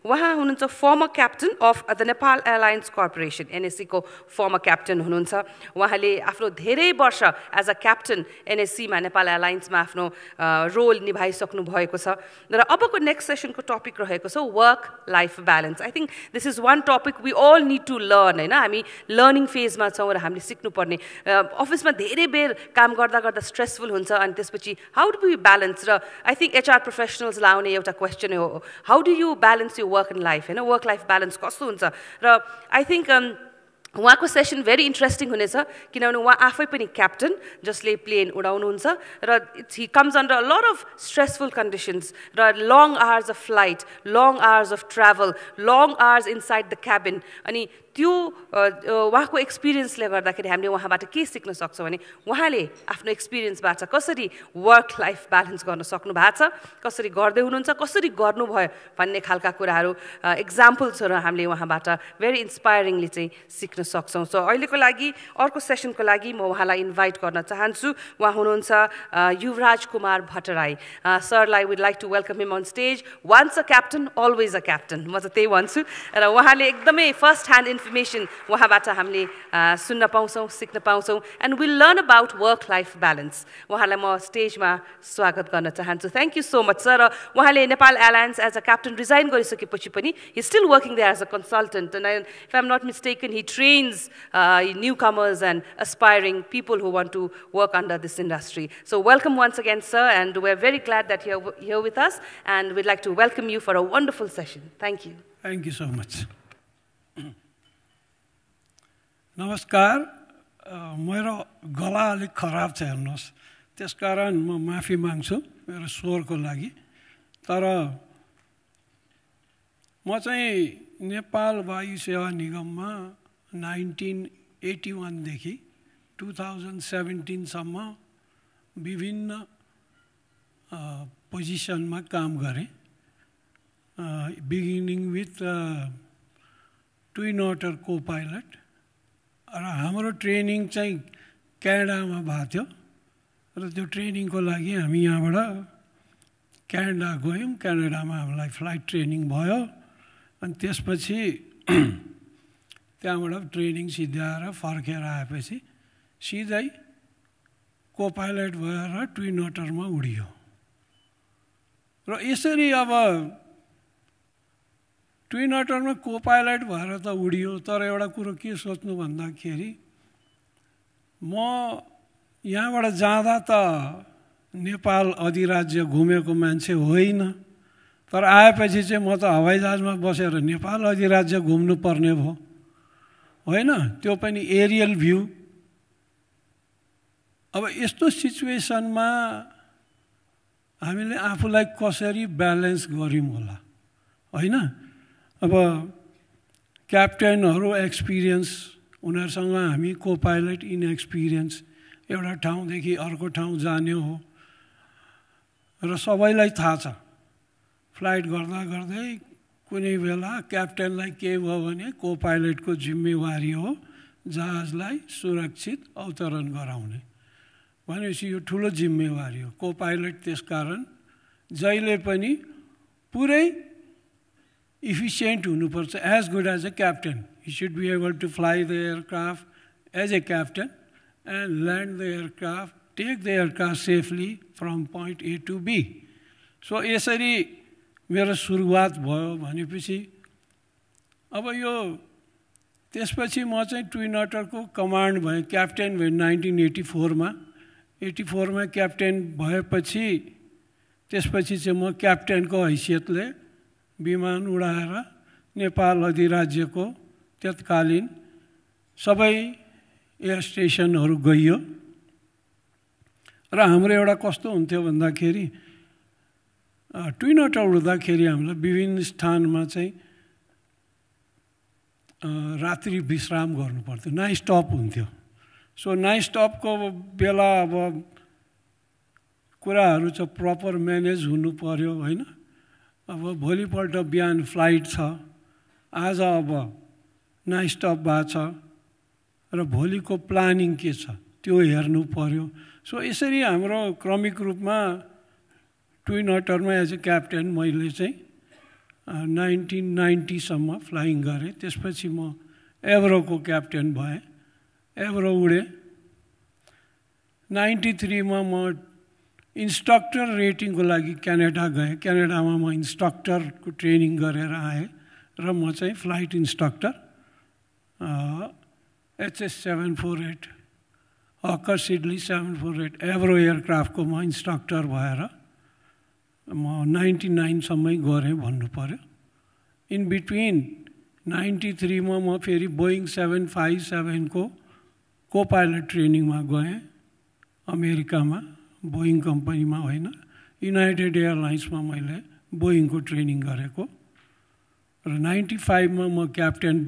उहाँ हुनुहुन्छ former captain of the Nepal airlines corporation एनएससीको former captain हुनुहुन्छ। उहाँले आफ्नो धेरै वर्ष एज अ क्याप्टन एनएससीमा नेपाल एयरलाइन्समा आफ्नो रोल निभाइसक्नु भएको छ। र अबको नेक्स्ट सेसनको टपिक रहेको छ work life balance I think this is one topic we all need to learn होइन? हामी लर्निङ फेजमा छौँ र हामीले सिक्नुपर्ने। अफिसमा धेरै बेर काम गर्दा गर्दा स्ट्रेसफुल हुन्छ अनि त्यसपछि हाउ डु बी ब्यालेन्स र आई थिङ्क एचआर प्रोफेसनल्सलाई आउने एउटा क्वेसन हो how do you balance you work in life होइन वर्क लाइफ ब्यालेन्स कस्तो हुन्छ र आई थिङ्क उहाँको सेसन भेरी इन्ट्रेस्टिङ हुनेछ किनभने उहाँ आफै पनि क्याप्टन जसले प्लेन उडाउनुहुन्छ र it's he comes under a lot of stressful conditions र long hours of flight long hours of travel long hours inside the cabin अनि त्यो उहाँको एक्सपिरियन्सले गर्दाखेरि हामीले उहाँबाट के सिक्न सक्छौँ भने उहाँले आफ्नो एक्सपिरियन्सबाट कसरी वर्क लाइफ ब्यालेन्स गर्न सक्नु भएको छ कसरी गर्दै हुनुहुन्छ कसरी गर्नुभयो भन्ने खालका कुराहरू इक्जाम्पल्सहरू हामीले उहाँबाट भेरी इन्सपायरिङली चाहिँ सिक्न सक्छौँ। सो अहिलेको लागि अर्को सेसनको लागि म उहाँलाई इन्भाइट गर्न चाहन्छु। उहाँ हुनुहुन्छ युवराज कुमार भट्टराई। सरलाई would like to welcome him on stage once a captain always a captain म चाहिँ त्यही भन्छु। र उहाँले एकदमै फर्स्ट ह्यान्ड इन्फर्मेसन उहाँबाट हामीले सुन्न पाउँछौँ सिक्न पाउँछौँ and will learn about work life balance उहाँलाई म स्टेजमा स्वागत गर्न चाहन्छु thank you so much sir र उहाँले Nepal airlines as a captain resign गरिसकेपछि पनि he still working there as a consultant and if I'm not mistaken he trains newcomers and aspiring people who want to work under this industry. So welcome once again, sir, and we're very glad that you're here with us, and we'd like to welcome you for a wonderful session. Thank you. Thank you so much. नमस्कार मेरो गला अलिक खराब छ हेर्नुहोस्। त्यसकारण म माफी माग्छु मेरो स्वरको लागि। तर म चाहिँ नेपाल वायु सेवा निगममा नाइन्टिन एट्टी वानदेखि टु थाउजन्ड सेभेन्टिनसम्म विभिन्न पोजिसनमा काम गरेँ। बिगिनिङ विथ ट्विन वाटर को पाइलट। र हाम्रो ट्रेनिङ चाहिँ क्यानाडामा भएको थियो र त्यो ट्रेनिङको लागि हामी यहाँबाट क्यानाडा गयौँ। क्यानाडामा हामीलाई फ्लाइट ट्रेनिङ भयो अनि त्यसपछि त्यहाँबाट ट्रेनिङ सिद्ध्याएर फर्केर आएपछि सिधै को पाइलट भएर ट्विन वाटरमा उडियो। र यसरी अब ट्विन अटरमा को पाइलट भएर त उडियो तर एउटा कुरो के सोच्नु भन्दाखेरि म यहाँबाट जाँदा त नेपाल अधिराज्य घुमेको मान्छे होइन तर आएपछि चाहिँ म त हवाइजहाजमा बसेर नेपाल अधिराज्य घुम्नु पर्ने भयो। होइन? त्यो पनि एरियल भ्यू अब यस्तो सिचुएसनमा हामीले आफूलाई कसरी ब्यालेन्स गऱ्यौँ होला? होइन? अब क्याप्टेनहरू एक्सपिरियन्स उनीहरूसँग हामी को पाइलट इन एक्सपिरियन्स एउटा ठाउँदेखि अर्को ठाउँ जाने हो। र सबैलाई थाहा छ फ्लाइट गर्दा गर्दै कुनै बेला क्याप्टेनलाई के भयो भने को पाइलटको जिम्मेवारी हो जहाजलाई सुरक्षित अवतरण गराउने। भनेपछि यो ठुलो जिम्मेवारी हो। को पाइलट त्यसकारण जहिले पनि पुरै इफिसियन्ट हुनुपर्छ as good as a captain he should be able to fly the aircraft as a captain and land the aircraft take the aircraft safely from point A to B so यसरी मेरो सुरुवात भयो भनेपछि अब यो त्यसपछि म चाहिँ ट्विन अटरको कमान्ड भएँ क्याप्टेन भएँ नाइन्टिन एट्टी फोरमा एट्टी फोरमा क्याप्टेन भएपछि त्यसपछि चाहिँ म क्याप्टेनको हैसियतले विमान उडाएर नेपाल अधिराज्यको तत्कालीन सबै एयर स्टेसनहरू गइयो। र हाम्रो एउटा कस्तो हुन्थ्यो भन्दाखेरि ट्विनवटा उड्दाखेरि हामीलाई विभिन्न स्थानमा चाहिँ रात्रि विश्राम गर्नु पर्थ्यो। नाइ स्टप हुन्थ्यो। सो नाइ स्टपको बेला अब कुराहरू चाहिँ प्रपर म्यानेज हुनु पऱ्यो होइन? अब भोलिपल्ट बिहान फ्लाइट छ। आज अब नाइ स्टप भएको छ र भोलिको प्लानिङ के छ? त्यो हेर्नु पऱ्यो सो यसरी हाम्रो क्रमिक रूपमा ट्विन अटरमा एज ए क्याप्टेन मैले चाहिँ नाइन्टिन नाइन्टीसम्म फ्लाइङ गरेँ। त्यसपछि म एभ्रोको क्याप्टेन भएँ। एभ्रो उडेँ। नाइन्टी थ्रीमा म इन्स्ट्रक्टर रेटिङको लागि क्यानाडा गएँ। क्यानाडामा म इन्स्ट्रक्टरको ट्रेनिङ गरेर आएँ र म चाहिँ flight instructor HS seven four eight Hawker Siddeley seven four eight Avro एयरक्राफ्टको म इन्स्ट्रक्टर भएर म नाइन्टी नाइनसम्मै गरेँ भन्नु पऱ्यो इन बिट्विन नाइन्टी थ्रीमा म फेरि बोइङ सेभेन फाइभ सेभेनको को पाइलट ट्रेनिङमा गएँ अमेरिकामा। बोइङ कम्पनीमा होइन। युनाइटेड एयरलाइन्समा मैले बोइङको ट्रेनिङ गरेको। र नाइन्टी फाइभमा म captain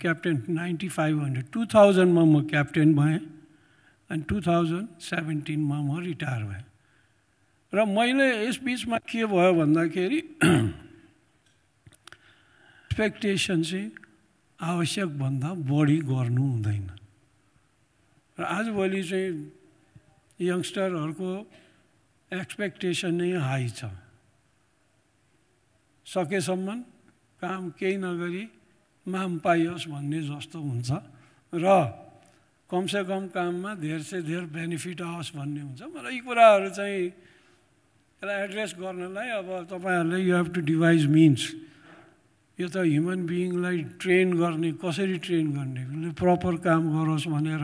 captain ninety five hundred two थाउजन्डमा म क्याप्टेन भएँ। अनि टु थाउजन्ड सेभेन्टिनमा म रिटायर भएँ। र मैले यस बिचमा के भयो भन्दाखेरि एक्सपेक्टेसन चाहिँ आवश्यकभन्दा बढी गर्नु हुँदैन। र आजभोलि चाहिँ यङ्स्टरहरूको एक्सपेक्टेसन नै हाई छ। सकेसम्म काम केही नगरी माम पाइयोस् भन्ने जस्तो हुन्छ र कमसेकम काममा धेर से धेर बेनिफिट आओस् भन्ने हुन्छ। मलाई यी कुराहरू चाहिँ यसलाई एड्रेस गर्नलाई अब तपाईँहरूले you have to devise means यो त ह्युमन बिइङलाई ट्रेन गर्ने कसरी ट्रेन गर्ने? प्रपर काम गरोस् भनेर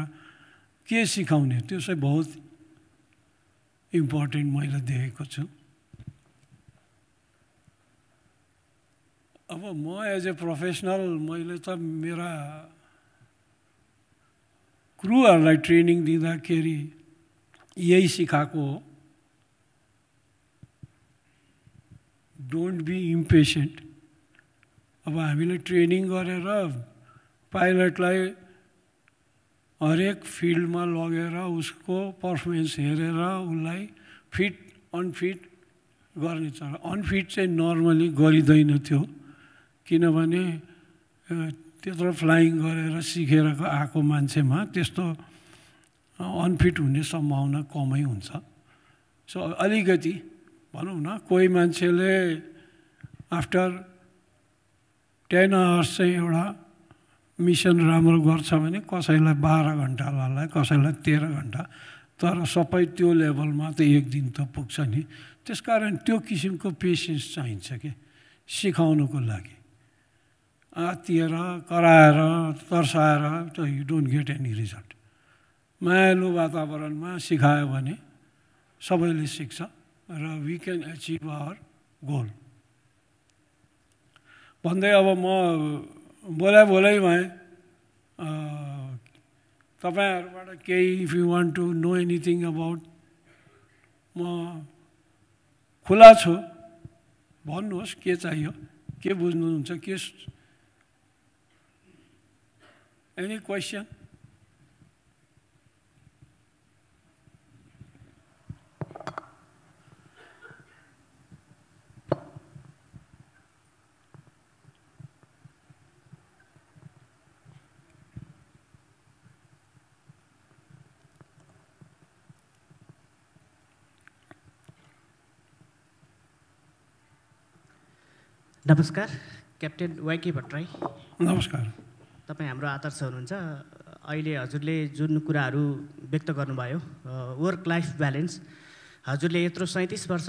के सिकाउने? त्यो चाहिँ बहुत इम्पोर्टेन्ट मैले देखेको छु। अब म एज ए प्रोफेसनल मैले त मेरा क्रुहरूलाई ट्रेनिङ दिँदाखेरि यही सिकाएको हो। डोन्ट बी इम्पेसेन्ट अब हामीले ट्रेनिङ गरेर पाइलटलाई हरेक फिल्डमा लगेर उसको पर्फर्मेन्स हेरेर उसलाई फिट अनफिट गर्ने छ अनफिट चाहिँ नर्मली गरिँदैन थियो किनभने त्यत्रो फ्लाइङ गरेर सिकेर आएको मान्छेमा त्यस्तो अनफिट हुने सम्भावना कमै हुन्छ। सो अलिकति भनौँ न कोही मान्छेले आफ्टर टेन आवर्स चाहिँ एउटा मिसन राम्रो गर्छ भने कसैलाई बाह्र घन्टा लाग्ला कसैलाई तेह्र घन्टा। तर सबै त्यो लेभलमा त एक दिन त पुग्छ नि। त्यस कारण त्यो किसिमको पेसेन्स चाहिन्छ कि? सिकाउनुको लागि। आत्तिएर कराएर तर्साएर त you don't get any result मायालु वातावरणमा सिकायो भने सबैले सिक्छ र we can achieve our goal भन्दै अब म बोलाइ बोलाइ भएँ तपाईँहरूबाट केही if you want to know anything about म खुला छु। भन्नुहोस् के चाहियो के बुझ्नुहुन्छ के एनी क्वेसन नमस्कार क्याप्टेन वाइके भट्टराई। नमस्कार। तपाईँ हाम्रो आदर्श हुनुहुन्छ। अहिले हजुरले जुन कुराहरू व्यक्त गर्नुभयो वर्क लाइफ ब्यालेन्स हजुरले यत्रो सैँतिस वर्ष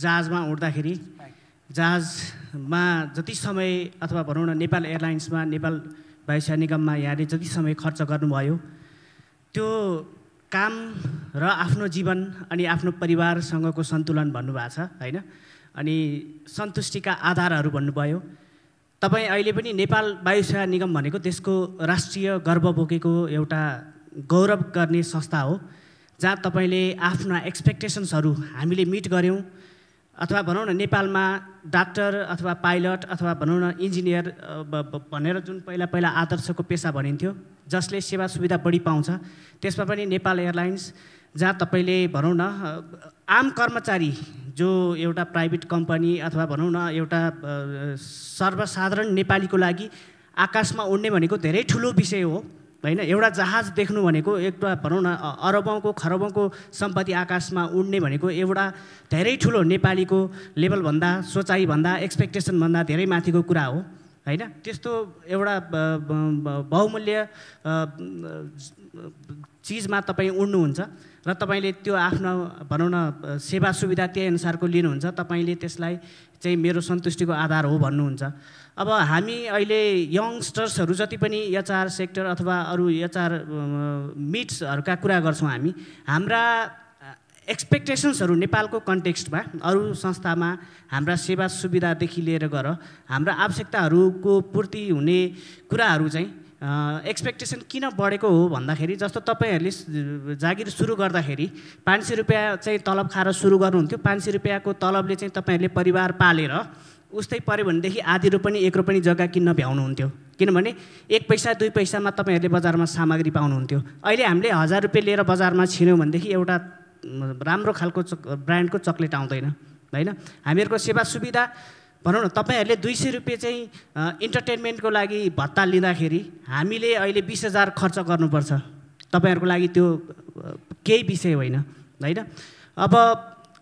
जहाजमा उड्दाखेरि जहाजमा जति समय अथवा भनौँ न नेपाल एयरलाइन्समा नेपाल वायुसेवा निगममा यहाँले जति समय खर्च गर्नुभयो त्यो काम र आफ्नो जीवन अनि आफ्नो परिवारसँगको सन्तुलन भन्नुभएको छ होइन? अनि सन्तुष्टिका आधारहरू भन्नुभयो। तपाईँ अहिले पनि नेपाल वायुसेवा निगम भनेको त्यसको राष्ट्रिय गर्व बोकेको एउटा गौरव गर्ने संस्था हो जहाँ तपाईँले आफ्ना एक्सपेक्टेसन्सहरू हामीले मिट गऱ्यौँ। अथवा भनौँ न नेपालमा डाक्टर अथवा पाइलट अथवा भनौँ न इन्जिनियर भनेर जुन पहिला पहिला आदर्शको पेसा भनिन्थ्यो जसले सेवा सुविधा बढी पाउँछ। त्यसमा पनि नेपाल एयरलाइन्स जहाँ तपाईँले भनौँ न आम कर्मचारी जो एउटा प्राइभेट कम्पनी अथवा भनौँ न एउटा सर्वसाधारण नेपालीको लागि आकाशमा उड्ने भनेको धेरै ठुलो विषय हो। होइन एउटा जहाज देख्नु भनेको एउटा भनौँ न अरबौँको खरबौँको सम्पत्ति आकाशमा उड्ने भनेको एउटा धेरै ठुलो नेपालीको लेभलभन्दा सोचाइभन्दा एक्सपेक्टेसनभन्दा धेरै माथिको कुरा हो। होइन? त्यस्तो एउटा बहुमूल्य चिजमा तपाईँ उड्नुहुन्छ र तपाईँले त्यो आफ्नो भनौँ न सेवा सुविधा त्यही अनुसारको लिनुहुन्छ तपाईँले त्यसलाई चाहिँ मेरो सन्तुष्टिको आधार हो भन्नुहुन्छ। अब हामी अहिले यङ्स्टर्सहरू जति पनि एचआर सेक्टर अथवा अरू एचआर मिट्सहरूका कुरा गर्छौँ हामी हाम्रा एक्सपेक्टेसन्सहरू नेपालको कन्टेक्स्टमा अरू संस्थामा हाम्रा सेवा सुविधादेखि लिएर गएर हाम्रा आवश्यकताहरूको पूर्ति हुने कुराहरू चाहिँ एक्सपेक्टेसन किन बढेको हो भन्दाखेरि जस्तो तपाईँहरूले जागिर सुरु गर्दाखेरि पाँच सय रुपियाँ चाहिँ तलब खाएर सुरु गर्नुहुन्थ्यो पाँच सय रुपियाँको तलबले चाहिँ तपाईँहरूले परिवार पालेर उस्तै पऱ्यो भनेदेखि आधी रोपनी एक रोपनी जग्गा किन्न भ्याउनुहुन्थ्यो। किनभने एक पैसा दुई पैसामा तपाईँहरूले बजारमा सामग्री पाउनुहुन्थ्यो। अहिले हामीले हजार रुपियाँ लिएर बजारमा छिर्यौँ भनेदेखि एउटा राम्रो खालको ब्रान्डको चक्लेट आउँदैन होइन? हामीहरूको सेवा सुविधा भनौँ न तपाईँहरूले दुई सय रुपियाँ चाहिँ इन्टरटेन्मेन्टको लागि भत्ता लिँदाखेरि हामीले अहिले बिस हजार खर्च गर्नुपर्छ। तपाईँहरूको लागि त्यो केही विषय होइन होइन? अब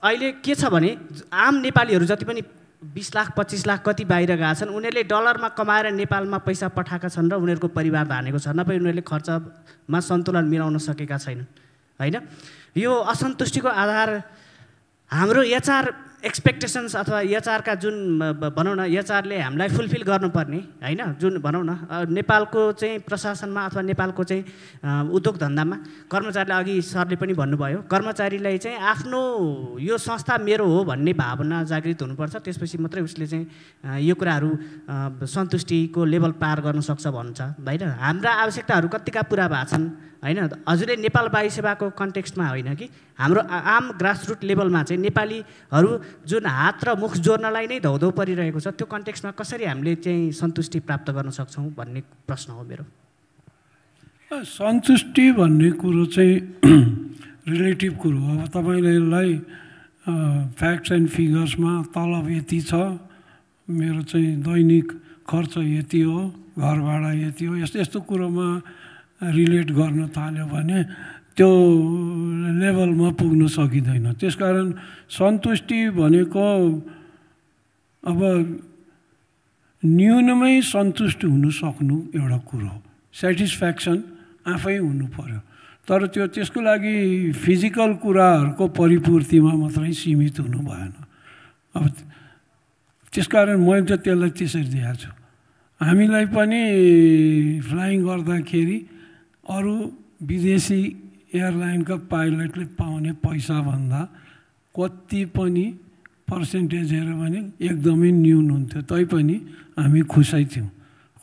अहिले के छ भने आम नेपालीहरू जति पनि बिस लाख पच्चिस लाख कति बाहिर गएका छन् उनीहरूले डलरमा कमाएर नेपालमा पैसा पठाएका छन् र उनीहरूको परिवार धानेको छ नभए उनीहरूले खर्चमा सन्तुलन मिलाउन सकेका छैनन्। होइन? यो असन्तुष्टिको आधार हाम्रो एचआर एक्सपेक्टेसन्स अथवा एचआरका जुन भनौँ न एचआरले हामीलाई फुलफिल गर्नुपर्ने होइन? जुन भनौँ न नेपालको चाहिँ प्रशासनमा अथवा नेपालको चाहिँ उद्योग धन्दामा कर्मचारीलाई अघि सरले पनि भन्नुभयो कर्मचारीलाई चाहिँ आफ्नो यो संस्था मेरो हो भन्ने भावना जागृत हुनुपर्छ। त्यसपछि मात्रै उसले चाहिँ यो कुराहरू सन्तुष्टिको लेभल पार गर्न सक्छ भन्छ होइन? हाम्रा आवश्यकताहरू कतिका पुरा भएको छन् होइन? हजुरले नेपाल वायु सेवाको कन्टेक्स्टमा होइन कि? हाम्रो आम ग्रासरुट लेभलमा चाहिँ नेपालीहरू जुन हात र मुख जोड्नलाई नै धौधौ परिरहेको छ त्यो कन्टेक्स्टमा कसरी हामीले चाहिँ सन्तुष्टि प्राप्त गर्न सक्छौँ भन्ने प्रश्न हो मेरो? सन्तुष्टि भन्ने कुरो चाहिँ रिलेटिभ कुरो हो। अब तपाईँले यसलाई फ्याक्ट्स एन्ड फिगर्समा तलब यति छ। मेरो चाहिँ दैनिक खर्च यति हो घर भाडा यति हो। यस्तो यस्तो कुरोमा रिलेट गर्न थाल्यो भने त्यो लेभलमा पुग्न सकिँदैन। त्यसकारण सन्तुष्टि भनेको अब न्यूनमै सन्तुष्ट हुनु सक्नु एउटा कुरो हो। सेटिस्फ्याक्सन आफै हुनु पऱ्यो तर त्यो त्यसको लागि फिजिकल कुराहरूको परिपूर्तिमा मात्रै सीमित हुनु भएन। अब त्यसकारण मैले त त्यसलाई त्यसरी दिएको छु। हामीलाई पनि फ्लाइङ गर्दाखेरि अरू विदेशी एयरलाइनका पाइलटले पाउने पैसाभन्दा कति पनि पर्सेन्टेज हेऱ्यो भने एकदमै न्यून हुन्थ्यो। तैपनि हामी खुसै थियौँ।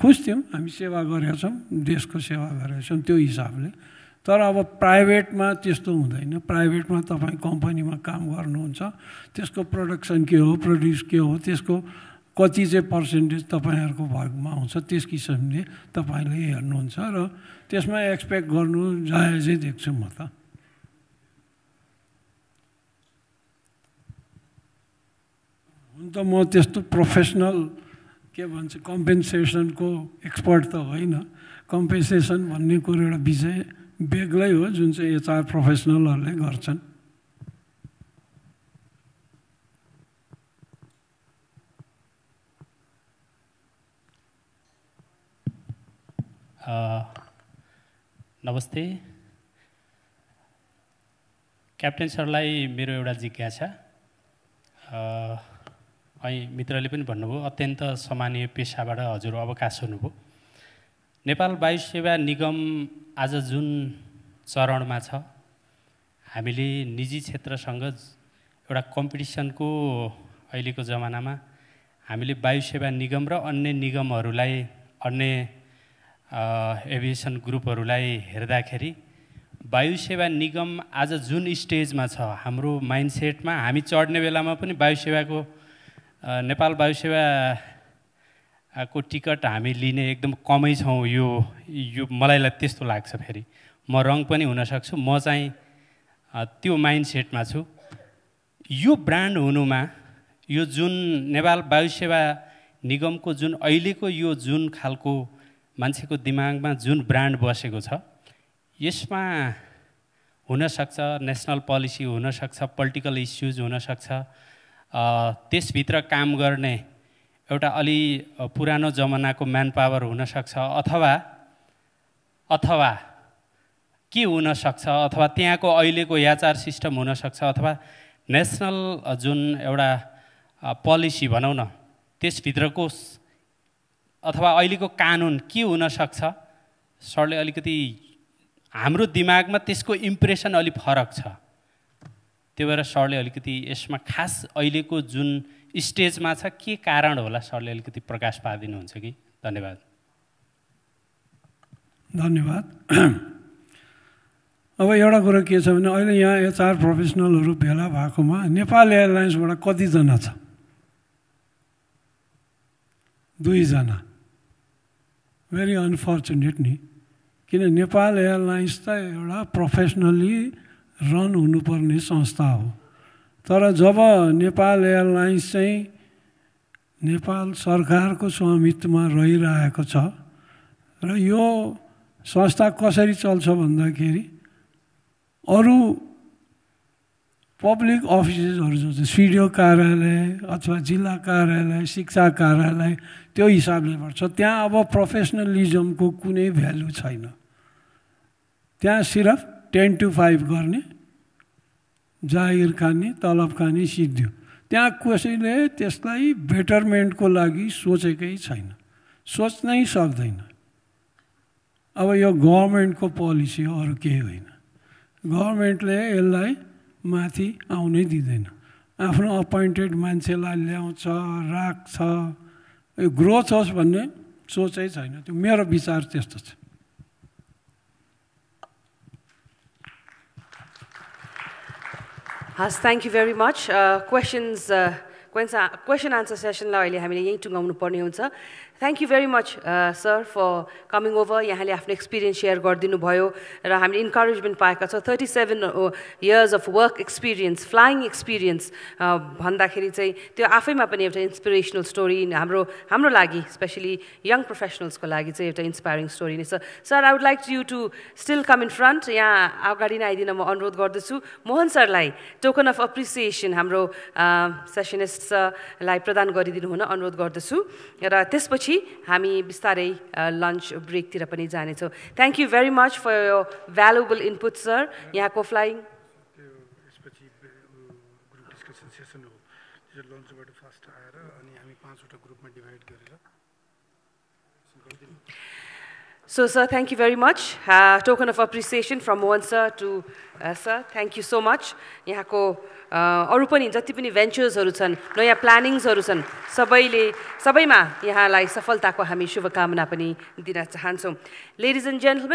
खुस थियौँ हामी सेवा गरेका छौँ देशको सेवा गरेका छौँ त्यो हिसाबले। तर अब प्राइभेटमा त्यस्तो हुँदैन। प्राइभेटमा तपाईँ कम्पनीमा काम गर्नुहुन्छ। त्यसको प्रडक्सन के हो प्रड्युस के हो त्यसको कति चाहिँ पर्सेन्टेज तपाईँहरूको भागमा आउँछ त्यस किसिमले तपाईँले हेर्नुहुन्छ र त्यसमा एक्सपेक्ट गर्नु जायजै देख्छु म त। हुन त म त्यस्तो प्रोफेसनल के भन्छ कम्पेन्सेसनको एक्सपर्ट त होइन। कम्पेन्सेसन भन्ने कुरो एउटा विषय बेग्लै हो जुन चाहिँ एचआर प्रोफेसनलहरूले गर्छन्। नमस्ते। क्याप्टेन सरलाई मेरो एउटा जिज्ञासा અહીં मित्रले पनि भन्नुभयो अत्यन्त सामान्य पेसाबाट हजुर अवकाश हुनुभयो। नेपाल वायु सेवा निगम आज जुन चरणमा छ हामीले निजी क्षेत्रसँग एउटा कम्पिटिसनको अहिलेको जमानामा हामीले वायु सेवा निगम र अन्य निगमहरूलाई अन्य एभिएसन ग्रुपहरूलाई हेर्दाखेरि वायु सेवा निगम आज जुन स्टेजमा छ हाम्रो माइन्डसेटमा हामी चढ्ने बेलामा पनि वायु सेवाको नेपाल वायु सेवाको टिकट हामी लिने एकदम कमै छौँ। यो यो मलाई त्यस्तो लाग्छ फेरि। म रङ पनि हुनसक्छु म चाहिँ त्यो माइन्डसेटमा छु। यो ब्रान्ड हुनुमा यो जुन नेपाल वायु सेवा निगमको जुन अहिलेको यो जुन खालको मान्छेको दिमागमा जुन ब्रान्ड बसेको छ यसमा हुनसक्छ नेसनल पोलिसी हुनसक्छ पोलिटिकल इस्युज हुनसक्छ त्यसभित्र काम गर्ने एउटा अलि पुरानो जमानाको म्यान पावर हुनसक्छ अथवा अथवा के हुनसक्छ अथवा त्यहाँको अहिलेको याचार सिस्टम हुनसक्छ अथवा नेसनल जुन एउटा पोलिसी भनौँ न त्यसभित्रको अथवा अहिलेको कानुन के हुनसक्छ सरले अलिकति हाम्रो दिमागमा त्यसको इम्प्रेसन अलिक फरक छ। त्यो भएर सरले अलिकति यसमा खास अहिलेको जुन स्टेजमा छ के कारण होला सरले अलिकति प्रकाश पारिदिनुहुन्छ कि? धन्यवाद। धन्यवाद। अब एउटा कुरो के छ भने अहिले यहाँ एचआर प्रोफेसनलहरू भेला भएकोमा नेपाल एयरलाइन्सबाट कतिजना छ? दुईजना। भेरी अनफर्चुनेट नि किन नेपाल एयरलाइन्स त एउटा प्रोफेसनल्ली रन हुनुपर्ने संस्था हो। तर जब नेपाल एयरलाइन्स चाहिँ नेपाल सरकारको स्वामित्वमा रहिरहेको छ र यो संस्था कसरी चल्छ भन्दाखेरि अरू पब्लिक अफिसेसहरू जो छ सिडिओ कार्यालय अथवा जिल्ला कार्यालय शिक्षा कार्यालय त्यो हिसाबले पर्छ त्यहाँ अब प्रोफेसनलिजमको कुनै भ्यालु छैन। त्यहाँ सिर्फ टेन टु फाइभ गर्ने जागिर खाने तलब खाने सिद्धियो। त्यहाँ कसैले त्यसलाई बेटरमेन्टको लागि सोचेकै छैन। सोच्नै सक्दैन। अब यो गभर्मेन्टको पोलिसी अरू केही होइन। गभर्मेन्टले यसलाई माथि आउनै दिँदैन। आफ्नो अपोइन्टेड मान्छेलाई ल्याउँछ राख्छ। यो ग्रोथ भन्ने सोचै छैन। त्यो मेरो विचार त्यस्तो छ। हस् thank you very much questions question answer सेसनलाई अहिले हामीले यहीँ टुङ्गाउनु पर्ने हुन्छ। Thank you very much sir for coming over यहाँले आफ्नो एक्सपिरियन्स सेयर गरिदिनु भयो र हामीले इन्करेजमेन्ट पाएका छौँ। Thirty seven years of work experience flying experience भन्दाखेरि चाहिँ त्यो आफैमा पनि एउटा इन्सपिरेसनल स्टोरी हाम्रो हाम्रो लागि स्पेसली यङ प्रोफेसनल्सको लागि चाहिँ एउटा इन्सपायरिङ स्टोरी नै छ। Sir I would like you to still come in front यहाँ अगाडि नै आइदिन म अनुरोध गर्दछु। मोहन सरलाई टोकन अफ अप्रिसिएसन हाम्रो सेसनिस्ट सरलाई प्रदान गरिदिनु हुन अनुरोध गर्दछु। र त्यसपछि पछि हामी बिस्तारै लन्च ब्रेकतिर पनि जानेछौँ. Thank you very much for your valuable input sir यहाँको flying So, sir, thank you very much. Uh, token of appreciation from Mohan sir to uh, sir. Thank you so much. यहाँको अरू पनि जति पनि भेन्चर्सहरू छन् नयाँ प्लानिङ्सहरू छन् सबैले सबैमा यहाँलाई सफलताको हामी शुभकामना पनि दिन चाहन्छौँ लेडिज एन्ड जेन्टलमेन